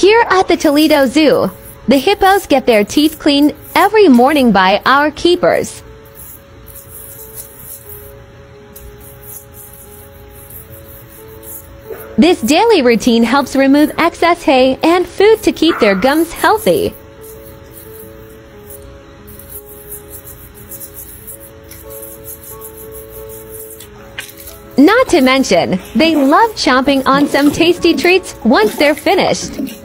Here at the Toledo Zoo, the hippos get their teeth cleaned every morning by our keepers. This daily routine helps remove excess hay and food to keep their gums healthy. Not to mention, they love chomping on some tasty treats once they're finished.